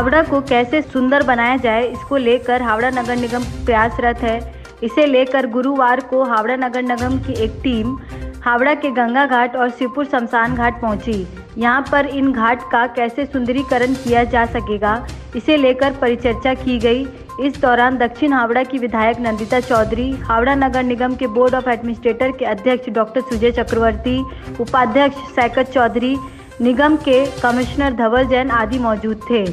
हावड़ा को कैसे सुंदर बनाया जाए, इसको लेकर हावड़ा नगर निगम प्रयासरत है। इसे लेकर गुरुवार को हावड़ा नगर निगम की एक टीम हावड़ा के गंगा घाट और शिवपुर शमशान घाट पहुँची। यहाँ पर इन घाट का कैसे सुंदरीकरण किया जा सकेगा, इसे लेकर परिचर्चा की गई। इस दौरान दक्षिण हावड़ा की विधायक नंदिता चौधरी, हावड़ा नगर निगम के बोर्ड ऑफ़ एडमिनिस्ट्रेटर के अध्यक्ष डॉक्टर सुजय चक्रवर्ती, उपाध्यक्ष सैकत चौधरी, निगम के कमिश्नर धवल जैन आदि मौजूद थे।